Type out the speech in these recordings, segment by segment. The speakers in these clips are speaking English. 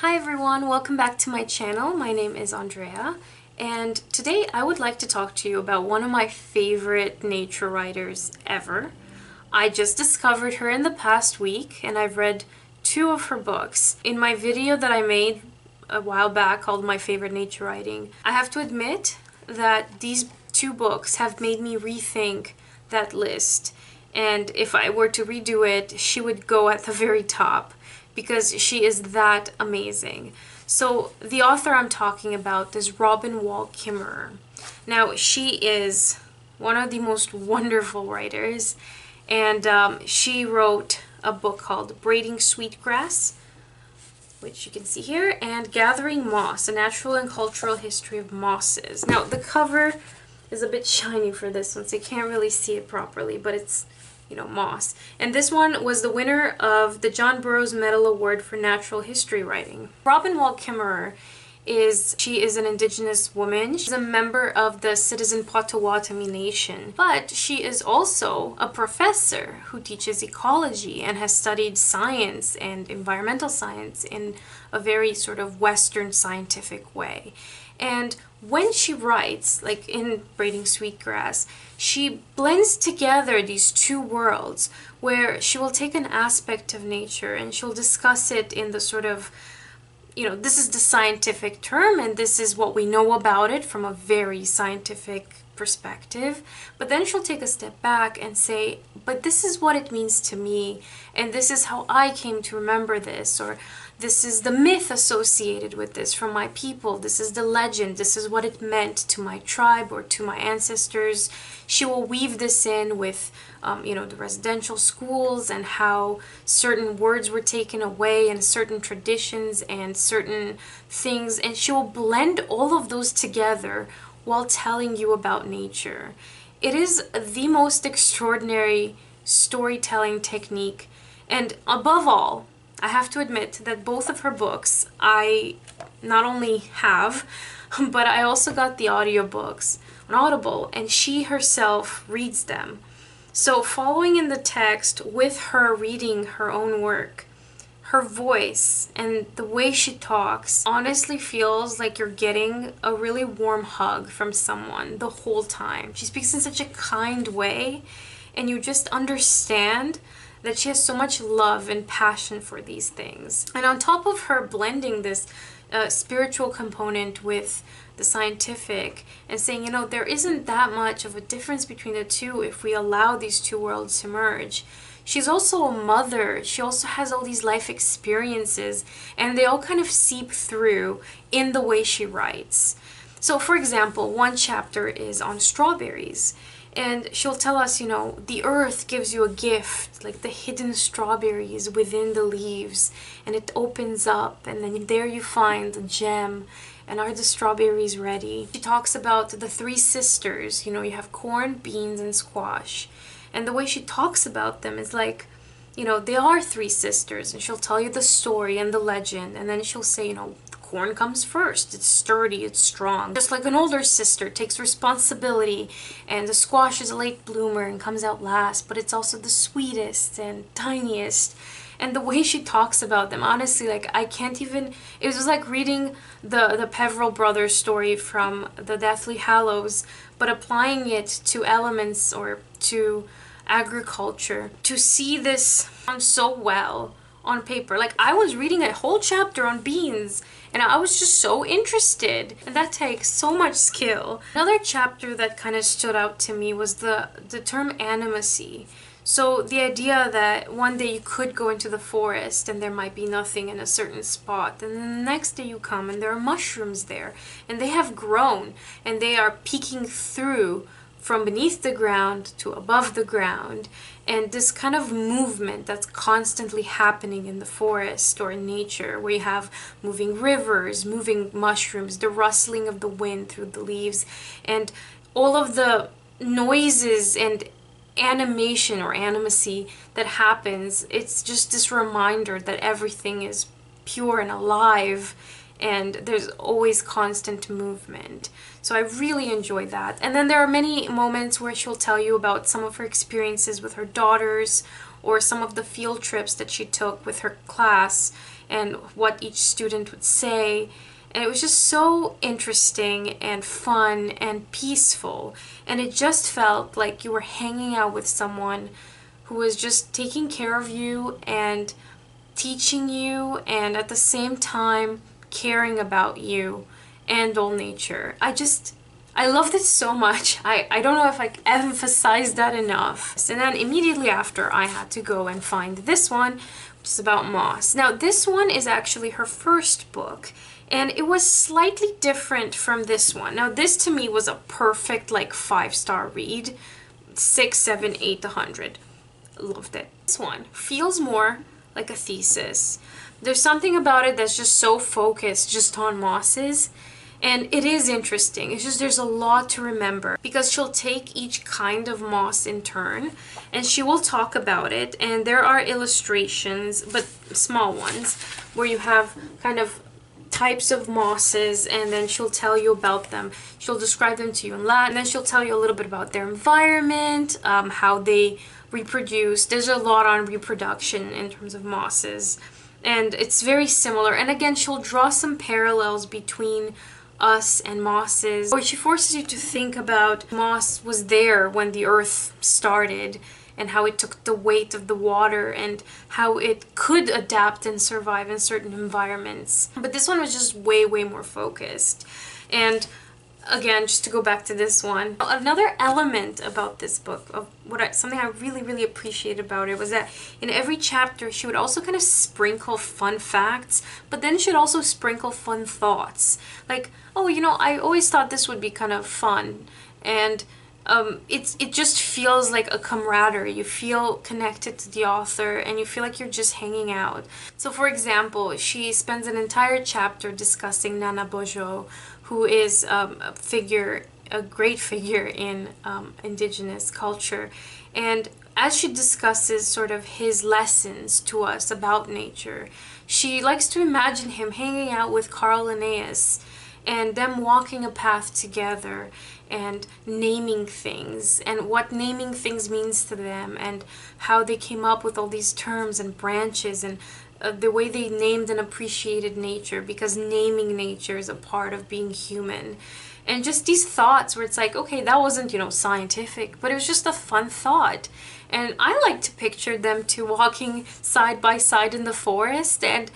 Hi everyone, welcome back to my channel. My name is Andreea and today I would like to talk to you about one of my favorite nature writers ever. I just discovered her in the past week and I've read two of her books. In my video that I made a while back called My Favorite Nature Writing, I have to admit that these two books have made me rethink that list and if I were to redo it, she would go at the very top because she is that amazing. So the author I'm talking about is Robin Wall Kimmerer. Now she is one of the most wonderful writers and um, she wrote a book called Braiding Sweetgrass which you can see here, and Gathering Moss, A Natural and Cultural History of Mosses. Now, the cover is a bit shiny for this one, so you can't really see it properly, but it's you know, moss. And this one was the winner of the John Burroughs Medal Award for Natural History Writing. Robin Wall Kimmerer is she is an indigenous woman. She's a member of the Citizen Potawatomi Nation, but she is also a professor who teaches ecology and has studied science and environmental science in a very sort of Western scientific way. And when she writes, like in Braiding Sweetgrass, she blends together these two worlds where she will take an aspect of nature and she'll discuss it in the sort of you know, this is the scientific term and this is what we know about it from a very scientific perspective. But then she'll take a step back and say, but this is what it means to me and this is how I came to remember this or this is the myth associated with this from my people. This is the legend. This is what it meant to my tribe or to my ancestors. She will weave this in with, um, you know, the residential schools and how certain words were taken away and certain traditions and certain things. And she will blend all of those together while telling you about nature. It is the most extraordinary storytelling technique. And above all, I have to admit that both of her books I not only have, but I also got the audiobooks on Audible and she herself reads them. So following in the text with her reading her own work, her voice and the way she talks honestly feels like you're getting a really warm hug from someone the whole time. She speaks in such a kind way and you just understand that she has so much love and passion for these things. And on top of her blending this uh, spiritual component with the scientific and saying, you know, there isn't that much of a difference between the two if we allow these two worlds to merge. She's also a mother. She also has all these life experiences, and they all kind of seep through in the way she writes. So, for example, one chapter is on strawberries and she'll tell us, you know, the earth gives you a gift, like the hidden strawberries within the leaves, and it opens up, and then there you find the gem. And are the strawberries ready? She talks about the three sisters, you know, you have corn, beans, and squash. And the way she talks about them is like, you know, they are three sisters, and she'll tell you the story and the legend, and then she'll say, you know, corn comes first. It's sturdy, it's strong. Just like an older sister takes responsibility and the squash is a late bloomer and comes out last, but it's also the sweetest and tiniest. And the way she talks about them, honestly, like I can't even, it was like reading the, the Peverell brothers story from the Deathly Hallows, but applying it to elements or to agriculture. To see this so well on paper. Like I was reading a whole chapter on beans and I was just so interested and that takes so much skill. Another chapter that kind of stood out to me was the, the term animacy. So the idea that one day you could go into the forest and there might be nothing in a certain spot and then the next day you come and there are mushrooms there and they have grown and they are peeking through from beneath the ground to above the ground and this kind of movement that's constantly happening in the forest or in nature where you have moving rivers moving mushrooms the rustling of the wind through the leaves and all of the noises and animation or animacy that happens it's just this reminder that everything is pure and alive and there's always constant movement. So I really enjoy that. And then there are many moments where she'll tell you about some of her experiences with her daughters or some of the field trips that she took with her class and what each student would say. And it was just so interesting and fun and peaceful. And it just felt like you were hanging out with someone who was just taking care of you and teaching you and at the same time caring about you and all nature. I just, I loved it so much. I, I don't know if I emphasized that enough. And then immediately after, I had to go and find this one, which is about moss. Now, this one is actually her first book, and it was slightly different from this one. Now, this to me was a perfect, like, five-star read. Six, seven, eight, a hundred. Loved it. This one feels more like a thesis. There's something about it that's just so focused just on mosses and it is interesting. It's just there's a lot to remember because she'll take each kind of moss in turn and she will talk about it. And there are illustrations, but small ones, where you have kind of types of mosses and then she'll tell you about them. She'll describe them to you in Latin and then she'll tell you a little bit about their environment, um, how they reproduce. There's a lot on reproduction in terms of mosses and it's very similar. And again, she'll draw some parallels between us and mosses. Or she forces you to think about moss was there when the earth started and how it took the weight of the water and how it could adapt and survive in certain environments. But this one was just way, way more focused. And again, just to go back to this one, another element about this book of what I, something I really, really appreciate about it was that in every chapter she would also kind of sprinkle fun facts, but then she'd also sprinkle fun thoughts. Like, oh, you know, I always thought this would be kind of fun, and um, it's it just feels like a camaraderie. You feel connected to the author, and you feel like you're just hanging out. So, for example, she spends an entire chapter discussing Nanabozho, who is um, a figure, a great figure in um, indigenous culture. And as she discusses sort of his lessons to us about nature, she likes to imagine him hanging out with Carl Linnaeus and them walking a path together and naming things and what naming things means to them and how they came up with all these terms and branches and uh, the way they named and appreciated nature because naming nature is a part of being human. And just these thoughts where it's like okay that wasn't you know scientific but it was just a fun thought. And i like to picture them two walking side by side in the forest and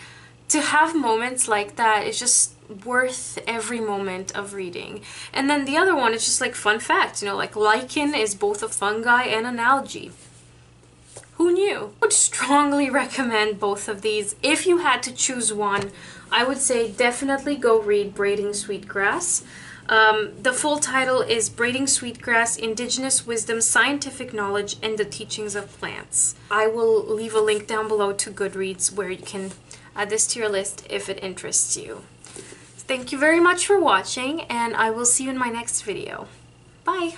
to have moments like that is just worth every moment of reading and then the other one is just like fun fact you know like lichen is both a fungi and an algae who knew? I would strongly recommend both of these. If you had to choose one, I would say definitely go read Braiding Sweetgrass. Um, the full title is Braiding Sweetgrass, Indigenous Wisdom, Scientific Knowledge, and the Teachings of Plants. I will leave a link down below to Goodreads where you can add this to your list if it interests you. Thank you very much for watching, and I will see you in my next video. Bye!